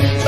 Yeah.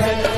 है